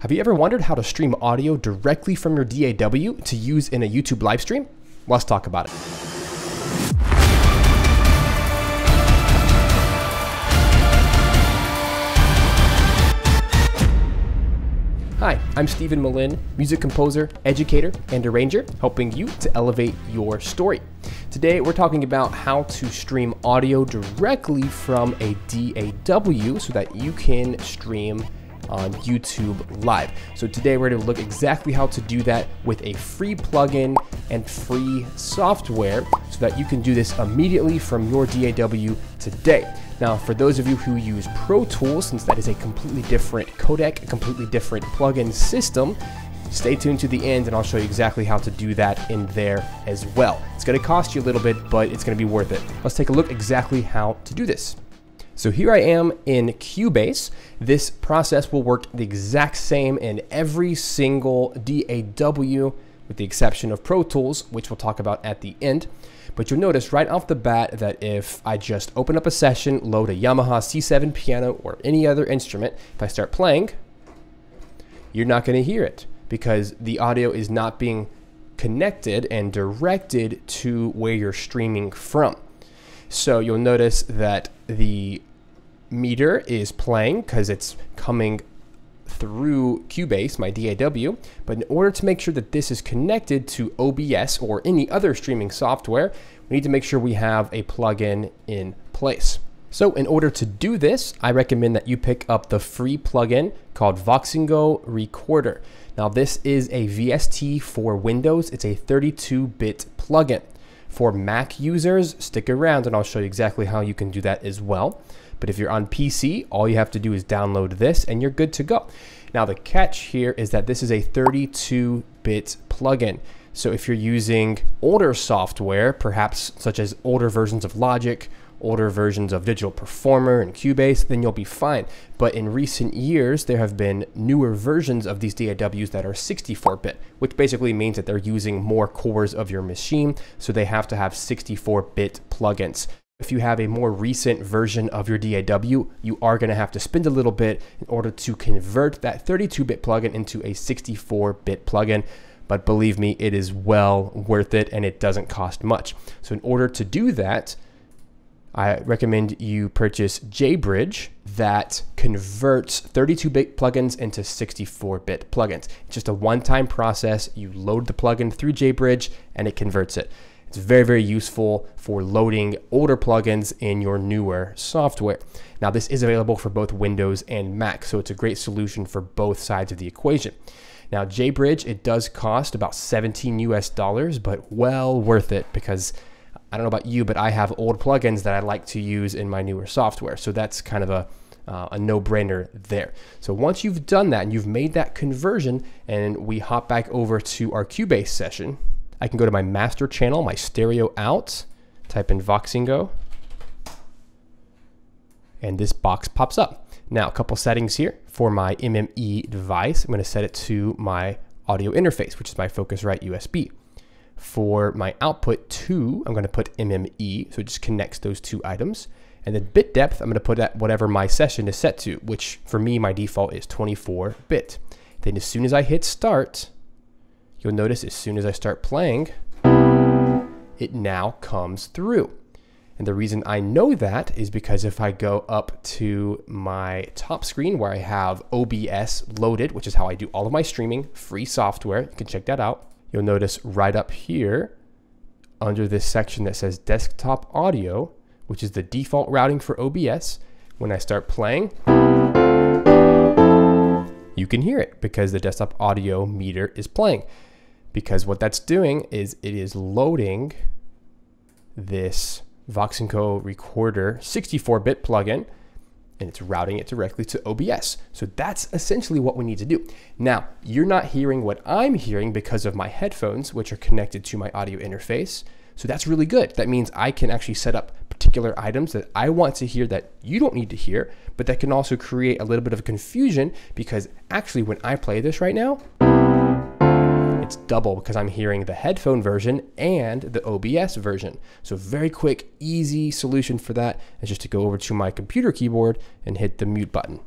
Have you ever wondered how to stream audio directly from your DAW to use in a YouTube live stream? Let's talk about it. Hi, I'm Steven Melin, music composer, educator, and arranger, helping you to elevate your story. Today, we're talking about how to stream audio directly from a DAW so that you can stream on YouTube Live. So today we're to look exactly how to do that with a free plugin and free software so that you can do this immediately from your DAW today. Now, for those of you who use Pro Tools, since that is a completely different codec, a completely different plugin system, stay tuned to the end and I'll show you exactly how to do that in there as well. It's going to cost you a little bit, but it's going to be worth it. Let's take a look exactly how to do this. So here I am in Cubase. This process will work the exact same in every single DAW with the exception of Pro Tools, which we'll talk about at the end. But you'll notice right off the bat that if I just open up a session, load a Yamaha C7 piano or any other instrument, if I start playing, you're not going to hear it because the audio is not being connected and directed to where you're streaming from. So you'll notice that the meter is playing because it's coming through Cubase, my DAW, but in order to make sure that this is connected to OBS or any other streaming software, we need to make sure we have a plugin in place. So in order to do this, I recommend that you pick up the free plugin called Voxengo Recorder. Now this is a VST for Windows. It's a 32-bit plugin. For Mac users, stick around and I'll show you exactly how you can do that as well. But if you're on PC, all you have to do is download this and you're good to go. Now the catch here is that this is a 32-bit plugin. So if you're using older software, perhaps such as older versions of Logic, older versions of Digital Performer and Cubase, then you'll be fine. But in recent years, there have been newer versions of these DAWs that are 64-bit, which basically means that they're using more cores of your machine, so they have to have 64-bit plugins. If you have a more recent version of your DAW, you are going to have to spend a little bit in order to convert that 32-bit plugin into a 64-bit plugin. But believe me, it is well worth it and it doesn't cost much. So in order to do that, I recommend you purchase JBridge that converts 32-bit plugins into 64-bit plugins. It's just a one-time process. You load the plugin through JBridge and it converts it. It's very, very useful for loading older plugins in your newer software. Now, this is available for both Windows and Mac, so it's a great solution for both sides of the equation. Now, JBridge, it does cost about 17 US dollars, but well worth it because I don't know about you, but I have old plugins that I like to use in my newer software. So that's kind of a, uh, a no-brainer there. So once you've done that and you've made that conversion and we hop back over to our Cubase session, I can go to my master channel, my stereo out, type in Voxengo, and this box pops up. Now, a couple settings here for my MME device. I'm going to set it to my audio interface, which is my Focusrite USB. For my output 2, I'm going to put MME, so it just connects those two items. And then bit depth, I'm going to put at whatever my session is set to, which for me, my default is 24 bit. Then as soon as I hit start, you'll notice as soon as I start playing, it now comes through. And the reason I know that is because if I go up to my top screen where I have OBS loaded, which is how I do all of my streaming, free software, you can check that out. You'll notice right up here under this section that says desktop audio, which is the default routing for OBS, when I start playing, you can hear it because the desktop audio meter is playing. Because what that's doing is it is loading this Voxengo Recorder 64-bit plugin and it's routing it directly to OBS. So that's essentially what we need to do. Now, you're not hearing what I'm hearing because of my headphones, which are connected to my audio interface. So that's really good. That means I can actually set up particular items that I want to hear that you don't need to hear, but that can also create a little bit of confusion because actually when I play this right now, it's double because I'm hearing the headphone version and the OBS version. So very quick, easy solution for that is just to go over to my computer keyboard and hit the mute button.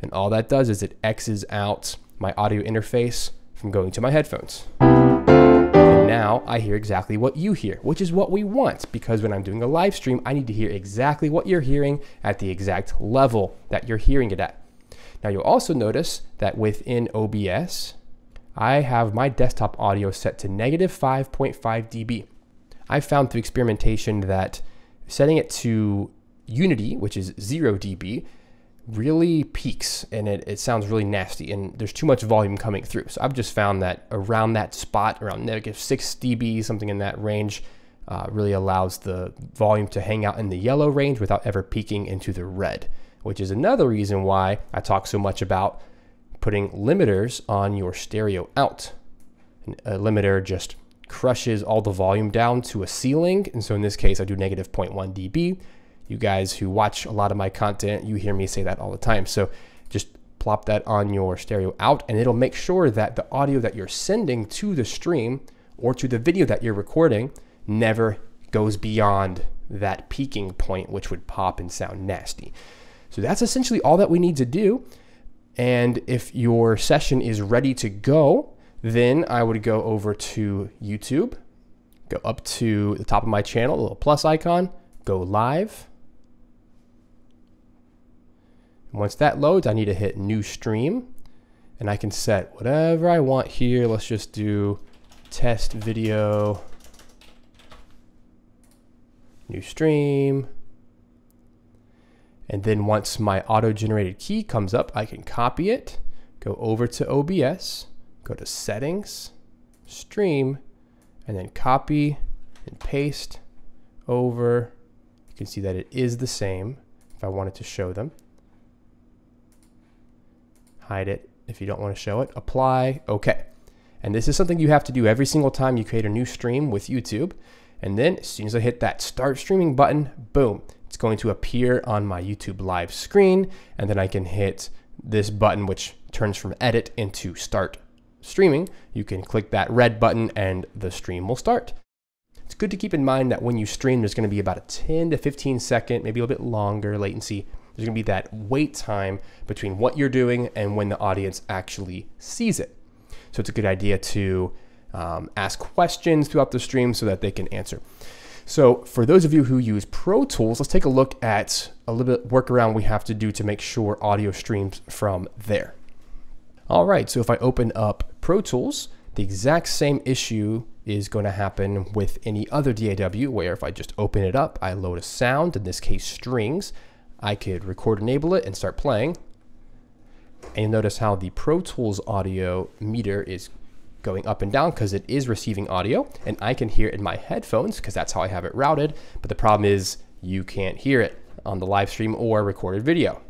And all that does is it X's out my audio interface from going to my headphones. And now I hear exactly what you hear, which is what we want because when I'm doing a live stream, I need to hear exactly what you're hearing at the exact level that you're hearing it at. Now you'll also notice that within OBS, I have my desktop audio set to negative 5.5 dB. I found through experimentation that setting it to Unity, which is 0 dB, really peaks and it, it sounds really nasty and there's too much volume coming through. So I've just found that around that spot, around negative 6 dB, something in that range, uh, really allows the volume to hang out in the yellow range without ever peaking into the red, which is another reason why I talk so much about putting limiters on your stereo out. a limiter just crushes all the volume down to a ceiling. And so in this case, I do negative 0.1 dB. You guys who watch a lot of my content, you hear me say that all the time. So just plop that on your stereo out and it'll make sure that the audio that you're sending to the stream or to the video that you're recording never goes beyond that peaking point, which would pop and sound nasty. So that's essentially all that we need to do. And if your session is ready to go, then I would go over to YouTube, go up to the top of my channel, the little plus icon, go live. Once that loads, I need to hit new stream and I can set whatever I want here. Let's just do test video, new stream. And then once my auto-generated key comes up, I can copy it, go over to OBS, go to settings, stream, and then copy and paste over. You can see that it is the same if I wanted to show them hide it if you don't want to show it, apply, okay. And this is something you have to do every single time you create a new stream with YouTube. And then as soon as I hit that start streaming button, boom, it's going to appear on my YouTube live screen. And then I can hit this button, which turns from edit into start streaming. You can click that red button and the stream will start. It's good to keep in mind that when you stream, there's going to be about a 10 to 15 second, maybe a little bit longer latency there's going to be that wait time between what you're doing and when the audience actually sees it. So it's a good idea to um, ask questions throughout the stream so that they can answer. So for those of you who use Pro Tools, let's take a look at a little bit workaround we have to do to make sure audio streams from there. All right, so if I open up Pro Tools, the exact same issue is going to happen with any other DAW where if I just open it up, I load a sound, in this case strings, I could record enable it and start playing. And notice how the Pro Tools audio meter is going up and down because it is receiving audio and I can hear it in my headphones because that's how I have it routed. But the problem is you can't hear it on the live stream or recorded video.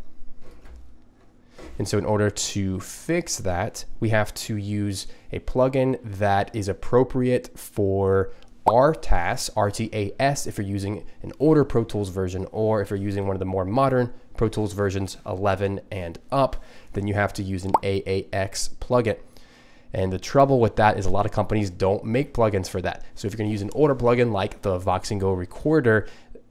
And so in order to fix that, we have to use a plugin that is appropriate for RTAS, RTAS, if you're using an older Pro Tools version, or if you're using one of the more modern Pro Tools versions 11 and up, then you have to use an AAX plugin. And the trouble with that is a lot of companies don't make plugins for that. So if you're going to use an older plugin like the Voxengo Recorder,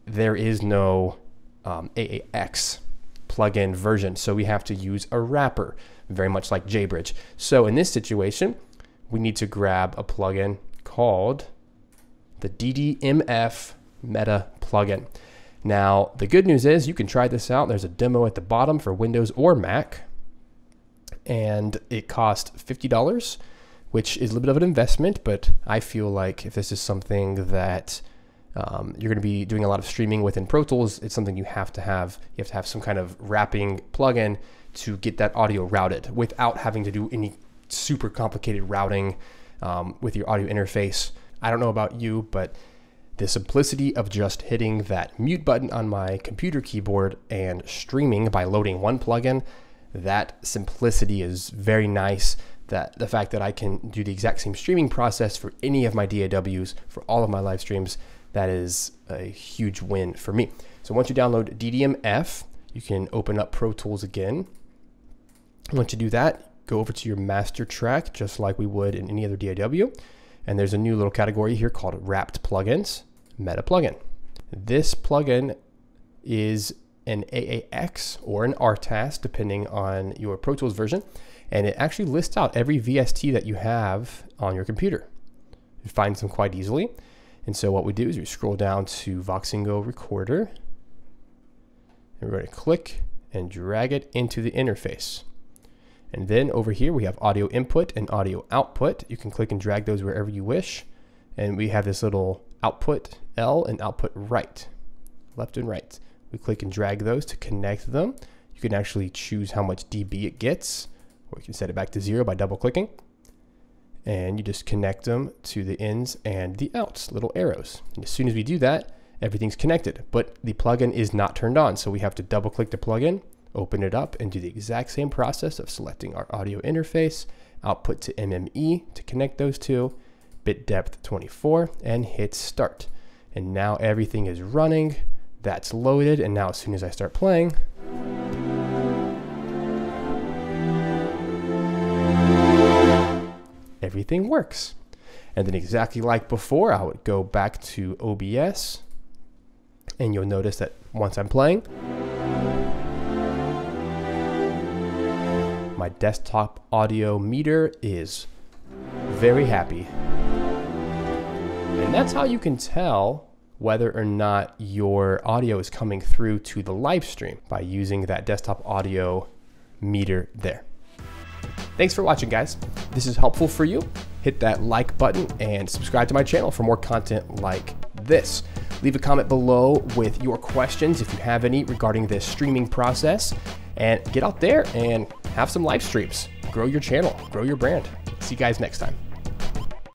there is no um, AAX plugin version. So we have to use a wrapper, very much like JBridge. So in this situation, we need to grab a plugin called the DDMF Meta plugin. Now, the good news is you can try this out. There's a demo at the bottom for Windows or Mac, and it cost $50, which is a little bit of an investment, but I feel like if this is something that um, you're going to be doing a lot of streaming within Pro Tools, it's something you have to have. You have to have some kind of wrapping plugin to get that audio routed without having to do any super complicated routing um, with your audio interface. I don't know about you, but the simplicity of just hitting that mute button on my computer keyboard and streaming by loading one plugin, that simplicity is very nice. That the fact that I can do the exact same streaming process for any of my DAWs for all of my live streams, that is a huge win for me. So once you download DDMF, you can open up Pro Tools again. Once you do that, go over to your master track, just like we would in any other DAW. And there's a new little category here called wrapped plugins, meta plugin. This plugin is an AAX or an RTAS, depending on your Pro Tools version. and it actually lists out every VST that you have on your computer. You find them quite easily. And so what we do is we scroll down to Voxengo Recorder, and we're going to click and drag it into the interface. And then over here we have audio input and audio output. You can click and drag those wherever you wish. And we have this little output L and output right, left and right. We click and drag those to connect them. You can actually choose how much dB it gets, or you can set it back to zero by double clicking. And you just connect them to the ins and the outs, little arrows. And as soon as we do that, everything's connected, but the plugin is not turned on. So we have to double click the plugin, open it up and do the exact same process of selecting our audio interface, output to MME to connect those two, bit depth 24 and hit start. And now everything is running, that's loaded. And now as soon as I start playing, everything works. And then exactly like before, I would go back to OBS and you'll notice that once I'm playing, my desktop audio meter is very happy. And that's how you can tell whether or not your audio is coming through to the live stream by using that desktop audio meter there. Thanks for watching, guys. This is helpful for you. Hit that like button and subscribe to my channel for more content like this. Leave a comment below with your questions if you have any regarding this streaming process and get out there and have some live streams. Grow your channel, grow your brand. See you guys next time.